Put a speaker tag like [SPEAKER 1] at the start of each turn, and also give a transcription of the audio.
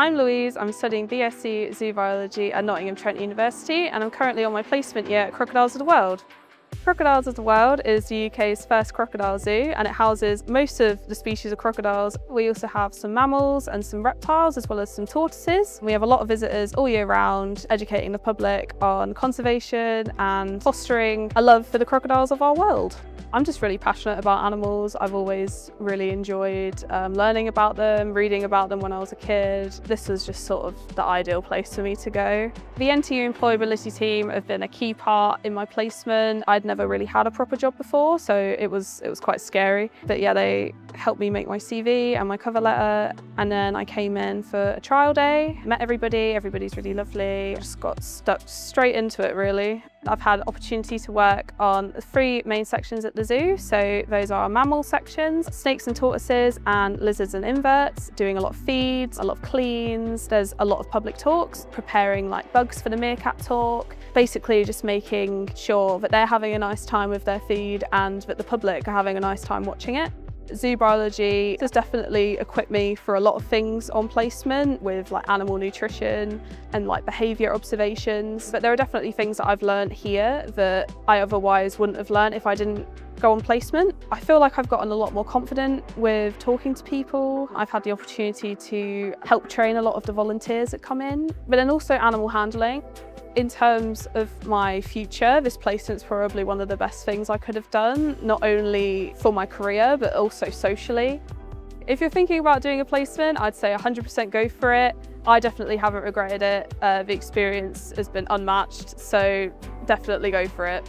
[SPEAKER 1] I'm Louise, I'm studying BSc Zoo Biology at Nottingham Trent University and I'm currently on my placement year at Crocodiles of the World. Crocodiles of the World is the UK's first crocodile zoo and it houses most of the species of crocodiles. We also have some mammals and some reptiles as well as some tortoises. We have a lot of visitors all year round educating the public on conservation and fostering a love for the crocodiles of our world. I'm just really passionate about animals. I've always really enjoyed um, learning about them, reading about them when I was a kid. This was just sort of the ideal place for me to go. The NTU employability team have been a key part in my placement. I'd never really had a proper job before, so it was, it was quite scary. But yeah, they helped me make my CV and my cover letter. And then I came in for a trial day, met everybody, everybody's really lovely. Just got stuck straight into it really. I've had opportunity to work on three main sections at the zoo. So those are mammal sections, snakes and tortoises, and lizards and inverts, doing a lot of feeds, a lot of cleans. There's a lot of public talks, preparing like bugs for the meerkat talk. Basically just making sure that they're having a nice time with their feed and that the public are having a nice time watching it. Zoo biology has definitely equipped me for a lot of things on placement with like animal nutrition and like behaviour observations. But there are definitely things that I've learned here that I otherwise wouldn't have learned if I didn't go on placement. I feel like I've gotten a lot more confident with talking to people. I've had the opportunity to help train a lot of the volunteers that come in, but then also animal handling. In terms of my future, this placement's probably one of the best things I could have done, not only for my career, but also socially. If you're thinking about doing a placement, I'd say 100% go for it. I definitely haven't regretted it. Uh, the experience has been unmatched, so definitely go for it.